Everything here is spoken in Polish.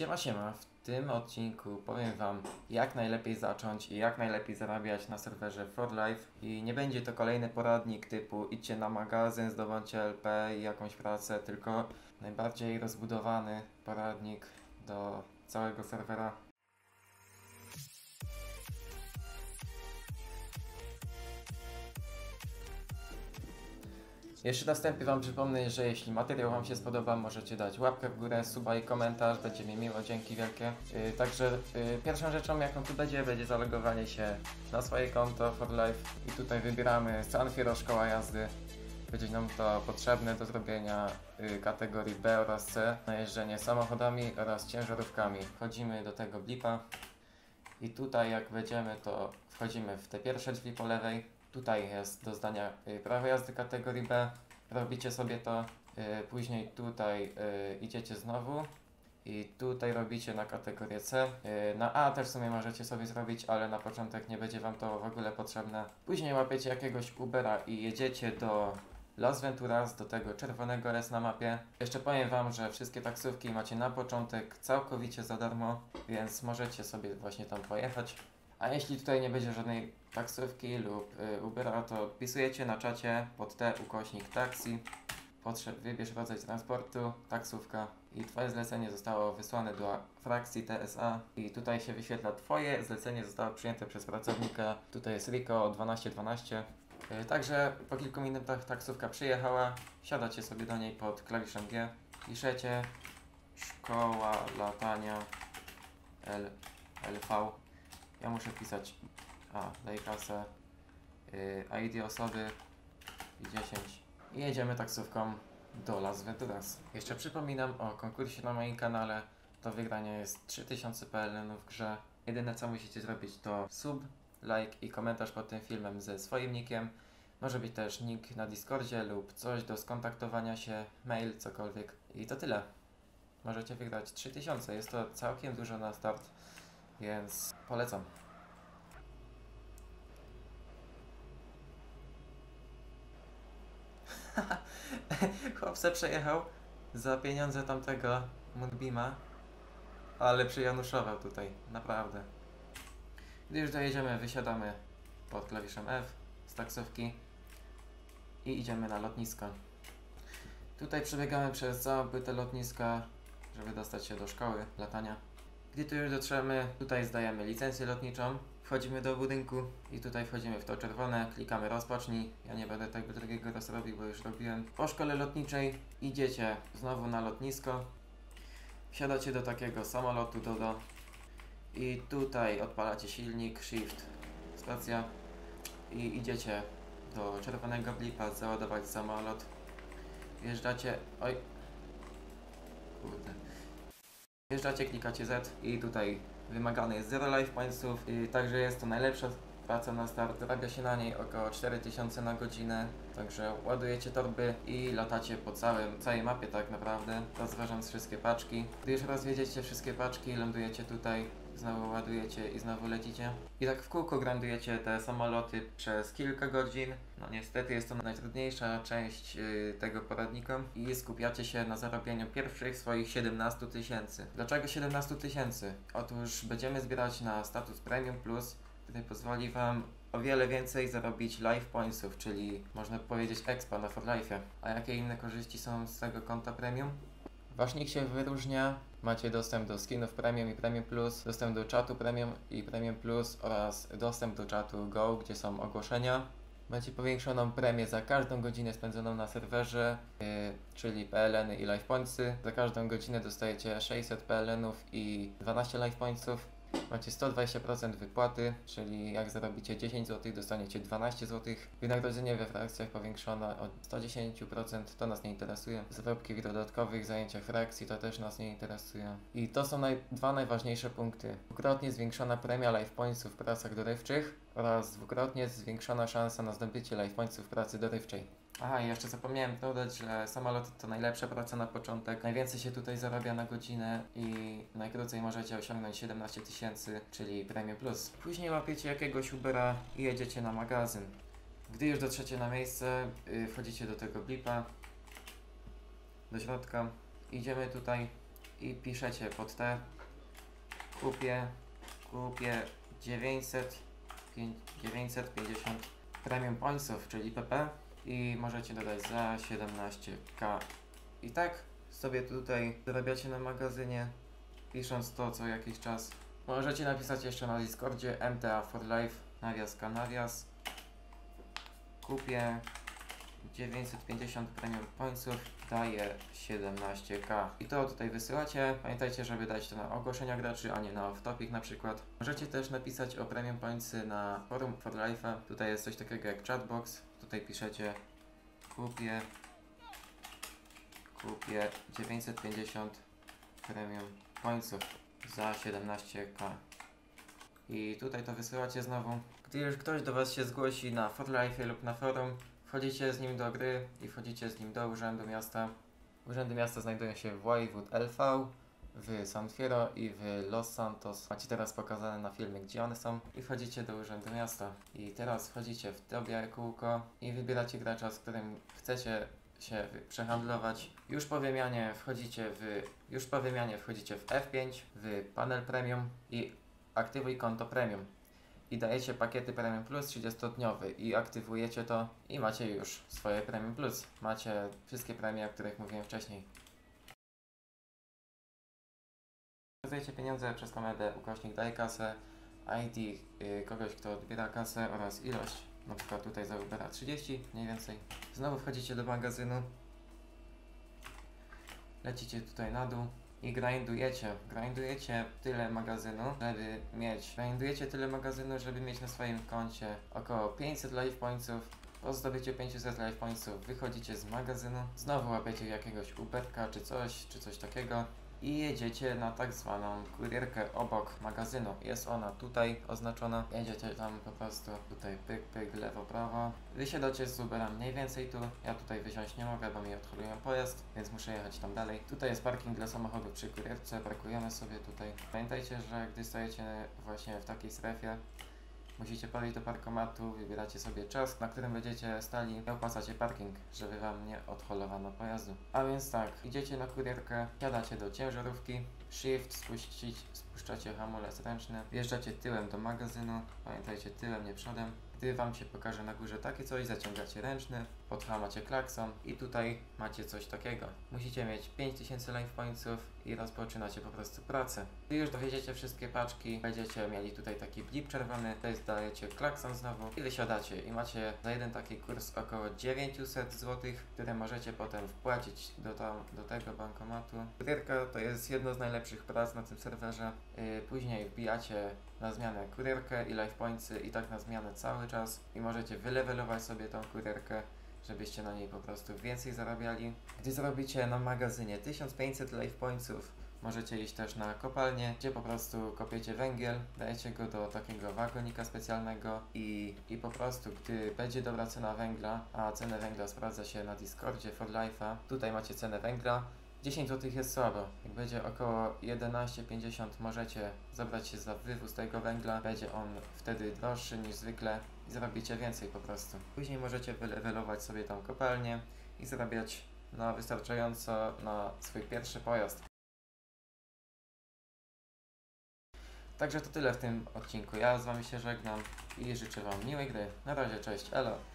Siema, siema. W tym odcinku powiem Wam, jak najlepiej zacząć i jak najlepiej zarabiać na serwerze For Life. I nie będzie to kolejny poradnik typu idźcie na magazyn, zdobądźcie LP i jakąś pracę, tylko najbardziej rozbudowany poradnik do całego serwera. Jeszcze na wstępie Wam przypomnę, że jeśli materiał Wam się spodoba, możecie dać łapkę w górę, suba i komentarz, będzie mi miło, dzięki wielkie. Yy, także yy, pierwszą rzeczą jaką tu będzie, będzie zalogowanie się na swoje konto for life i tutaj wybieramy Sanfiro Szkoła Jazdy. Będzie nam to potrzebne do zrobienia yy, kategorii B oraz C na jeżdżenie samochodami oraz ciężarówkami. Wchodzimy do tego blipa i tutaj jak wejdziemy to wchodzimy w te pierwsze drzwi po lewej Tutaj jest do zdania y, prawo jazdy kategorii B. Robicie sobie to. y, Później tutaj y, idziecie znowu. I tutaj robicie na kategorię C. Na A też w sumie możecie sobie zrobić, ale na początek nie będzie Wam to w ogóle potrzebne. Później łapiecie jakiegoś Ubera i jedziecie do Las Venturas, do tego czerwonego res na mapie. Jeszcze powiem Wam, że wszystkie taksówki macie na początek całkowicie za darmo, więc możecie sobie właśnie tam pojechać. A jeśli tutaj nie będzie żadnej taksówki lub y, Ubera, to wpisujecie na czacie pod T ukośnik taksi, Potrze- wybierz rodzaj transportu, taksówka i Twoje zlecenie zostało wysłane do frakcji TSA i tutaj się wyświetla Twoje zlecenie zostało przyjęte przez pracownika, tutaj jest RICO 1212. Y, Także po kilku minutach taksówka przyjechała, wsiadacie sobie do niej pod klawiszem G, piszecie szkoła latania L, LV ja muszę wpisać a, daj kasę yy, ID osoby i 10 i jedziemy taksówką do Las Venturas. Jeszcze przypominam o konkursie na moim kanale. Do wygrania jest 3000 PLN w grze. Jedyne co musicie zrobić to sub, like i komentarz pod tym filmem ze swoim nickiem. Może być też nick na Discordzie lub coś do skontaktowania się, mail, cokolwiek. I to tyle. Możecie wygrać 3000. Jest to całkiem dużo na start, więc polecam. Chłopce przejechał za pieniądze tamtego Moonbeama, ale przyjanuszował tutaj, naprawdę. Gdy już dojedziemy, wysiadamy pod klawiszem F z taksówki i idziemy na lotnisko. Tutaj przebiegamy przez całą płytę lotniska, żeby dostać się do szkoły latania. Gdy tu już dotrzemy, tutaj zdajemy licencję lotniczą, wchodzimy do budynku i tutaj wchodzimy w to czerwone, klikamy rozpocznij. Ja nie będę tego drugiego raz robił, bo już robiłem. Po szkole lotniczej idziecie znowu na lotnisko, wsiadacie do takiego samolotu Dodo i tutaj odpalacie silnik, shift, stacja i idziecie do czerwonego blipa, załadować samolot. Wjeżdżacie, oj, kurde. Wjeżdżacie, klikacie Z i tutaj wymagane jest 0 life pointsów, i także jest to najlepsza praca na start, zarabia się na niej około 4000 na godzinę, także ładujecie torby i latacie po całym, całej mapie tak naprawdę, rozważając wszystkie paczki. Gdy już rozwiedziecie wszystkie paczki, lądujecie tutaj, znowu ładujecie i znowu lecicie. I tak w kółko grandujecie te samoloty przez kilka godzin. No niestety jest to najtrudniejsza część yy, tego poradnika i skupiacie się na zarobieniu pierwszych swoich 17 tysięcy. Dlaczego 17 tysięcy? Otóż będziemy zbierać na status Premium Plus, który pozwoli Wam o wiele więcej zarobić life pointsów, czyli można powiedzieć expa na Forlife'ie. A jakie inne korzyści są z tego konta premium? Wasz nick się wyróżnia, macie dostęp do skinów Premium i Premium Plus, dostęp do czatu Premium i Premium Plus oraz dostęp do czatu Go, gdzie są ogłoszenia. Macie powiększoną premię za każdą godzinę spędzoną na serwerze, yy, czyli PLN i Life Pointsy. Za każdą godzinę dostajecie 600 PLN-ów i 12 Life Pointsów. Macie 120% wypłaty, czyli jak zarobicie 10 zł, dostaniecie 12 zł. Wynagrodzenie we frakcjach powiększone o 110%, to nas nie interesuje. Zarobki w dodatkowych zajęciach frakcji, to też nas nie interesuje. I to są naj, dwa najważniejsze punkty. Dwukrotnie zwiększona premia life pointsów w pracach dorywczych oraz dwukrotnie zwiększona szansa na zdobycie life pointsów w pracy dorywczej. Aha, i jeszcze zapomniałem dodać, że samolot to najlepsza praca na początek. Najwięcej się tutaj zarabia na godzinę i najkrócej możecie osiągnąć 17 tysięcy, czyli Premium Plus. Później łapiecie jakiegoś Ubera i jedziecie na magazyn. Gdy już dotrzecie na miejsce, yy, wchodzicie do tego blipa, do środka, idziemy tutaj i piszecie pod te kupię, kupię 900, pię- 950 premium pointsów, czyli PP i możecie dodać za 17k. I tak sobie tutaj zarabiacie na magazynie, pisząc to co jakiś czas. Możecie napisać jeszcze na Discordzie MTA for Life, nawias. Kupię 950 premium pointsów daje 17k. I to tutaj wysyłacie. Pamiętajcie, żeby dać to na ogłoszenia graczy, a nie na off-topic na przykład. Możecie też napisać o premium pointsy na forum for life. Tutaj jest coś takiego jak chatbox. Tutaj piszecie kupię kupię 950 premium pointsów za 17k. I tutaj to wysyłacie znowu. Gdy już ktoś do Was się zgłosi na ForLife lub na forum, wchodzicie z nim do gry i wchodzicie z nim do Urzędu Miasta. Urzędy Miasta znajdują się w Waywood LV, w San Fierro i w Los Santos. Macie teraz pokazane na filmie, gdzie one są. I wchodzicie do Urzędu Miasta. I teraz wchodzicie w białe kółko i wybieracie gracza, z którym chcecie się przehandlować. Już po wymianie wchodzicie w już po wymianie wchodzicie w F5, w panel premium i aktywuj konto premium. I dajecie pakiety Premium Plus 30-dniowy i aktywujecie to i macie już swoje Premium Plus. Macie wszystkie premie, o których mówiłem wcześniej. Przekazujecie pieniądze przez komendę ukośnik daj kasę, ID y, kogoś, kto odbiera kasę oraz ilość. Na przykład tutaj za Ubera 30 mniej więcej. Znowu wchodzicie do magazynu. Lecicie tutaj na dół i grindujecie. Grindujecie tyle magazynu, żeby mieć. Grindujecie tyle magazynu, żeby mieć na swoim koncie około 500 life pointsów. Po zdobyciu 500 life pointsów wychodzicie z magazynu. Znowu łapiecie jakiegoś Uberka czy coś, czy coś takiego. I jedziecie na tak zwaną kurierkę obok magazynu. Jest ona tutaj oznaczona. Jedziecie tam po prostu tutaj pyk, pyk, lewo, prawo. Wysiadacie z Ubera mniej więcej tu. Ja tutaj wysiąść nie mogę, bo mi odholują pojazd, więc muszę jechać tam dalej. Tutaj jest parking dla samochodu przy kurierce. Parkujemy sobie tutaj. Pamiętajcie, że gdy stajecie właśnie w takiej strefie, Musicie podejść do parkomatu, wybieracie sobie czas, na którym będziecie stali opłacacie parking, żeby wam nie odholowano pojazdu. A więc tak, idziecie na kurierkę, siadacie do ciężarówki, shift, spuścić, spuszczacie hamulec ręczny, wjeżdżacie tyłem do magazynu, pamiętajcie tyłem, nie przodem. Gdy wam się pokaże na górze takie coś, zaciągacie ręczny, pod macie klakson i tutaj macie coś takiego. Musicie mieć 5000 life pointsów i rozpoczynacie po prostu pracę. Gdy już dowiedziecie wszystkie paczki, będziecie mieli tutaj taki blip czerwony, jest dajecie klakson znowu i wysiadacie i macie za jeden taki kurs około 900 zł, które możecie potem wpłacić do, tam, do tego bankomatu. Kurierka to jest jedno z najlepszych prac na tym serwerze. Yy, później wbijacie na zmianę kurierkę i life pointsy i tak na zmianę cały czas i możecie wylewelować sobie tą kurierkę żebyście na niej po prostu więcej zarabiali. Gdy zarobicie na magazynie 1500 life pointsów, możecie iść też na kopalnię, gdzie po prostu kopiecie węgiel, dajecie go do takiego wagonika specjalnego i, i po prostu, gdy będzie dobra cena węgla, a cenę węgla sprawdza się na Discordzie for Life'a, tutaj macie cenę węgla, 10 zł jest słabo. Jak będzie około 11,50 możecie zabrać się za wywóz tego węgla. Będzie on wtedy droższy niż zwykle i zarobicie więcej po prostu. Później możecie wylewelować sobie tą kopalnię i zarabiać na wystarczająco na swój pierwszy pojazd. Także to tyle w tym odcinku. Ja z Wami się żegnam i życzę Wam miłej gry. Na razie, cześć, elo!